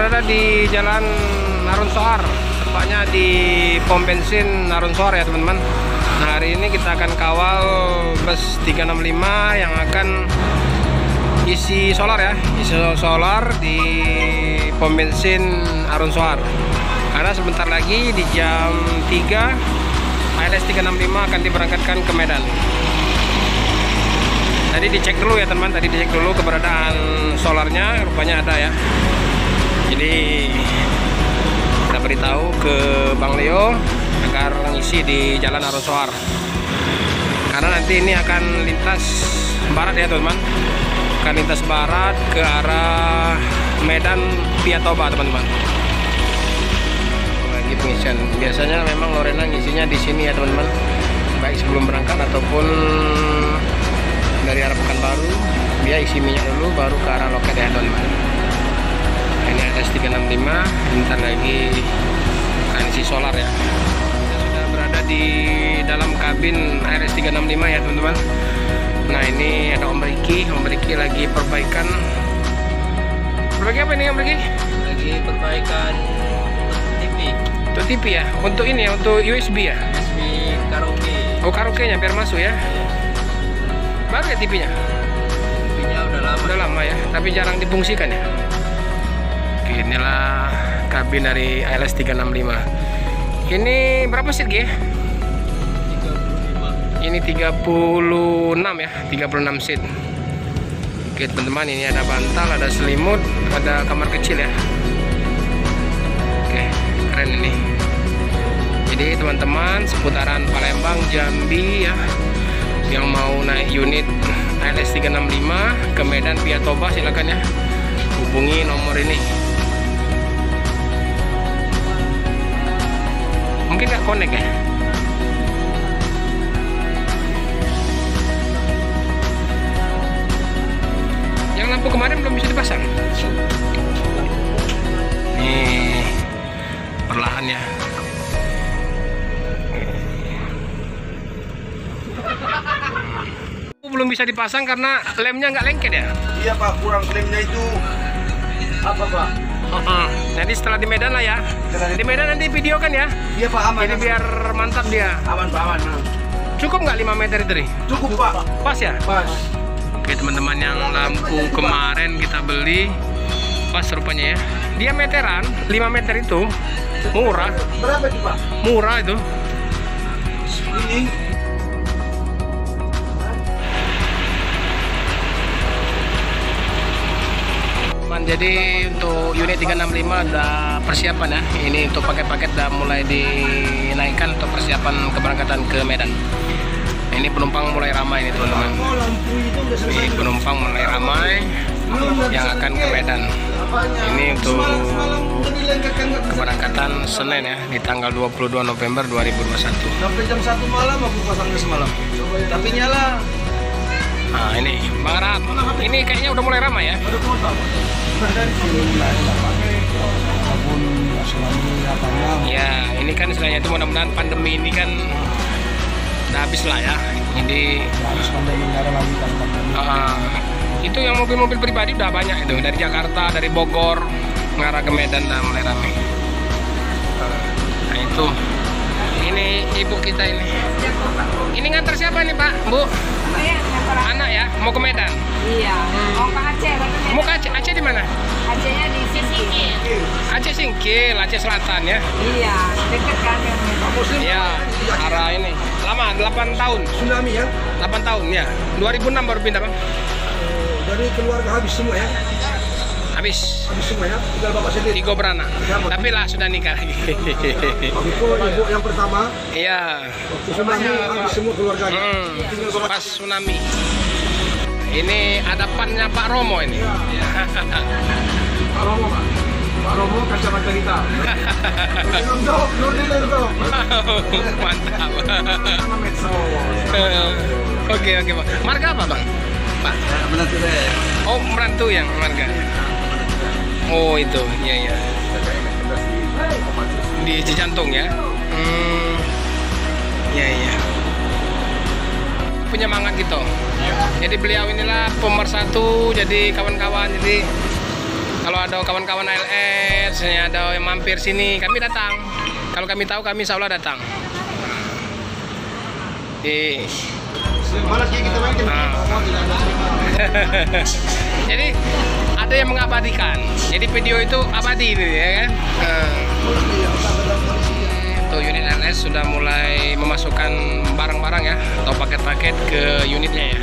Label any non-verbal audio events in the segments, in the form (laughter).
berada di Jalan Narun Soar, tepatnya di pom bensin Narun Soar ya teman-teman. Nah hari ini kita akan kawal bus 365 yang akan isi solar ya, isi solar di pom bensin Arun Soar. Karena sebentar lagi di jam 3 ALS 365 akan diberangkatkan ke Medan. Tadi dicek dulu ya teman, tadi dicek dulu keberadaan solarnya, rupanya ada ya. Jadi kita beritahu ke Bang Leo agar ngisi di Jalan Arun. Karena nanti ini akan lintas barat ya teman-teman. Akan lintas barat ke arah Medan via Toba teman-teman. Lagi pengisian. Biasanya memang Lorena ngisinya di sini ya teman-teman. Baik sebelum berangkat ataupun dari arah Pekanbaru dia isi minyak dulu baru ke arah loket ya teman-teman ini ada 365 bentar lagi akan isi solar ya. Kita sudah berada di dalam kabin RS 365 ya teman-teman. Nah ini ada Om Riki. Om Riki lagi perbaikan. Perbaiki apa ini Om Riki? lagi perbaikan TV untuk TV ya? Untuk ini ya? Untuk USB ya? USB karaoke. Oh karaoke nya biar masuk ya? Baru ya TV nya TV-nya udah lama. Udah lama ya tapi jarang difungsikan ya Inilah kabin dari ALS 365 ini berapa seat G? 35 ini 36 ya 36 seat. Oke teman-teman ini ada bantal ada selimut ada kamar kecil ya. Oke keren ini. Jadi teman-teman seputaran Palembang Jambi ya yang mau naik unit ALS 365 ke Medan via Toba silakan ya. Hubungi nomor ini mungkin nggak connect ya? Yang lampu kemarin belum bisa dipasang. Nih perlahan ya. Belum bisa dipasang karena lemnya nggak lengket ya? Iya pak, kurang klaimnya itu apa pak? Jadi setelah di Medan lah ya. Di Medan nanti video kan ya. Iya pak aman. Jadi biar mantap dia. aman pak aman. Cukup nggak 5 meter itu nih? Cukup pak. Pas ya? Pas. Oke teman-teman yang lampu kemarin kita beli pas rupanya ya. Dia meteran 5 meter itu murah, Berapa itu pak? murah itu. Ini jadi untuk unit 365 ada persiapan ya. Ini untuk paket-paket udah mulai dinaikkan untuk persiapan keberangkatan ke Medan. Ini penumpang mulai ramai ini teman-teman. Ini penumpang mulai ramai yang akan ke Medan. Ini untuk keberangkatan Senin ya di tanggal 22 November 2021. Sampai jam 1 malam aku pasangnya semalam. Tapi nyala. Nah ini Bang Rat, ini kayaknya udah mulai ramai ya. Ya ini kan istilahnya itu mudah-mudahan pandemi ini kan udah habis lah ya. Jadi Harus pandemi nggak ada lagi kan pandemi. uh, itu yang mobil-mobil pribadi udah banyak itu dari Jakarta, dari Bogor mengarah ke Medan udah mulai ramai. Nah itu ini ibu kita ini. Ini ngantar siapa nih Pak, Bu? Saya ngantar Anak ya, mau ke Medan. Iya. Mau ke Aceh. Mau ke Aceh, Aceh di mana? Acehnya di sini. Aceh Singkil, Aceh Selatan ya. Iya, deket kan Ya, arah ini. Lama, 8 tahun. tsunami ya. 8 tahun ya. 2006 baru pindah, Bang. Oh, Dari keluarga habis semua ya. Habis. Ya. Tinggal bapak sendiri. Tigo beranak. Tapi lah sudah nikah lagi. Itu ibu yang pertama Iya. tsunami habis semua keluarganya. Hmm, pas tsunami. Ini hadapannya Pak Romo ini. Pak Romo Pak. Pak Romo kacamata hitam. Untuk Nurdin untuk. Mantap. Oke, oke, Pak. Marga apa, Bang? Pak. Menantu saya. Oh, merantau yang marga. Oh, itu. Iya, iya. Di Cijantung ya. Hmm. Iya, iya. Penyemangat gitu. Jadi beliau inilah pemersatu jadi kawan-kawan jadi Kalau ada kawan-kawan ALS, ya ada yang mampir sini, kami datang. Kalau kami tahu, kami insya Allah datang. Di Malas kita main Ah. (laughs) Jadi ada yang mengabadikan. Jadi video itu abadi ini ya kan. Nah. Tuh unit LS sudah mulai memasukkan barang-barang ya atau paket-paket ke unitnya ya.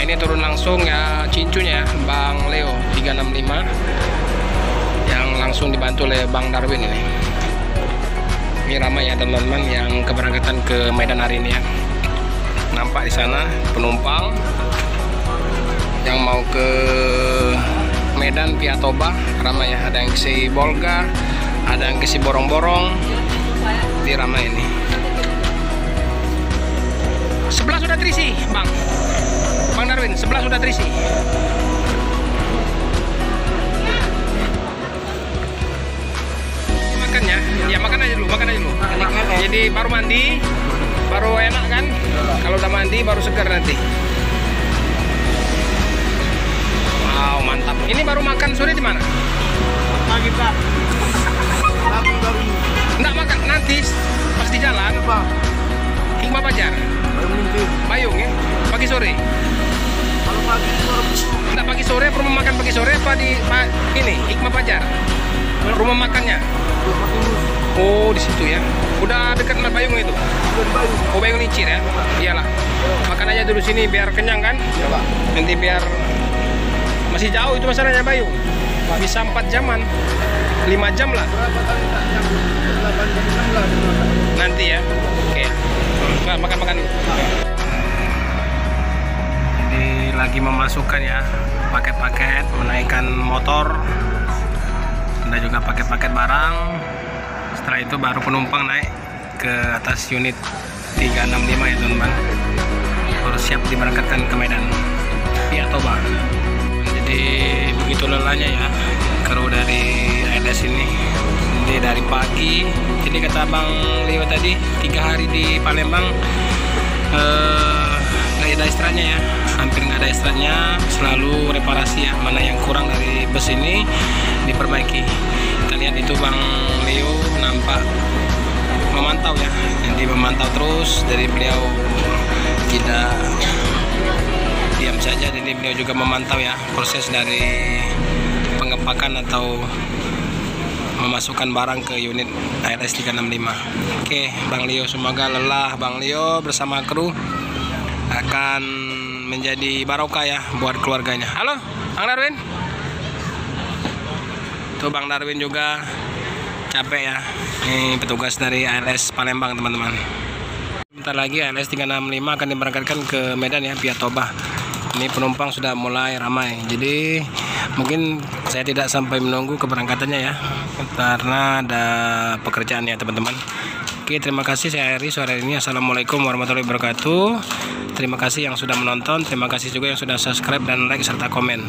Ini turun langsung ya cincunya ya, Bang Leo 365 yang langsung dibantu oleh Bang Darwin ini. Ini ramai ya teman-teman yang keberangkatan ke Medan hari ini ya. Nampak di sana penumpang yang mau ke Medan via Toba. Ramai ya ada yang ke si Bolga ada yang ke si Borong-Borong. Di ramai ini. Sebelah sudah terisi Bang. Bang Darwin sebelah sudah terisi. Ini makannya ya makan aja dulu makan aja dulu. Jadi baru mandi baru enak kan? Kalau udah mandi baru segar nanti wow mantap. Ini baru makan sore di mana? Pagi tak. Tapi baru Enggak makan nanti pas di jalan. Apa? Hikmah Pajar Baru mimpi. Bayung ya? Pagi sore. Kalau pagi baru Enggak pagi sore rumah makan pagi sore apa di pa, ini Hikmah Pajar rumah makannya? Oh di situ ya. Udah dekat sama Bayung itu? Oh Bayung Licin ya? Iyalah. Makan aja dulu sini biar kenyang kan? Ya, Pak. nanti biar masih jauh itu masalahnya Bayung bisa 4 jaman. 5 jam lah. Berapa kali tak jam? 8 jam 6 lah. dia makan. nanti ya. Oke. Nah, makan makan. Jadi lagi memasukkan ya paket-paket menaikkan motor ada juga paket-paket barang. Setelah itu baru penumpang naik ke atas unit 365 ya teman-teman. Baru siap diberangkatkan ke Medan. Via Toba jadi begitu lelahnya ya. Kru dari ALS ini. Jadi dari pagi. Jadi kata Bang Leo tadi tiga hari di Palembang. Eh, nggak ada istirahatnya ya. Hampir nggak ada istirahatnya selalu reparasi ya mana yang kurang dari bus ini diperbaiki. Kita lihat itu Bang Leo nampak memantau ya. Jadi memantau terus dari beliau. Tidak diam saja jadi beliau juga memantau ya proses dari pengepakan atau memasukkan barang ke unit ALS 365 oke Bang Leo semoga lelah Bang Leo bersama kru akan menjadi barokah ya buat keluarganya. Halo Bang Darwin. Tuh Bang Darwin juga capek ya. Ini petugas dari ALS Palembang teman-teman. Bentar lagi ALS 365 akan diberangkatkan ke Medan ya via Toba. Ini penumpang sudah mulai ramai. Jadi mungkin saya tidak sampai menunggu keberangkatannya ya karena ada pekerjaan ya teman-teman. Oke, terima kasih saya Eri sore ini. Assalamualaikum warahmatullahi wabarakatuh. Terima kasih yang sudah menonton, terima kasih juga yang sudah subscribe dan like serta komen.